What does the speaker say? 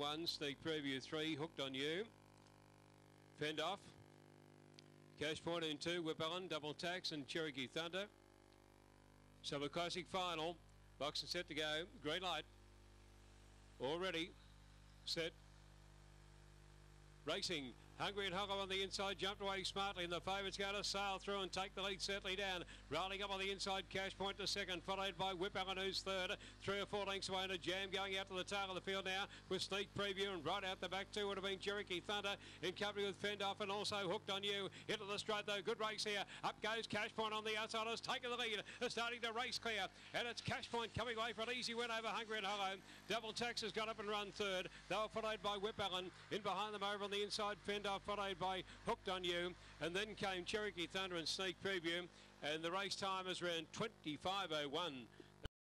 one, sneak preview three, hooked on you. Fend off. Cash point in two, Whip on, double tax and Cherokee Thunder. Summer Classic final. Box and set to go. Green light. All ready. Set. Racing. Hungry and Hoggle on the inside, jumped away smartly, and the favourites go to sail through and take the lead certainly down. Rolling up on the inside, Cash Point to second, followed by Whip Allen, who's third. Three or four lengths away, and a jam going out to the tail of the field now with Sneak Preview, and right out the back two would have been Cherokee Thunder in company with Fendoff and also Hooked on You. Into the straight though, good race here. Up goes Cash Point on the outside, has taken the lead, is starting to race clear, and it's Cash Point coming away for an easy win over Hungry and Hollow. Double Tax has got up and run third. They were followed by Whip Allen. In behind them over on the inside, Followed by Hooked on You. And then came Cherokee Thunder and Sneak Preview. And the race time is around 25.01.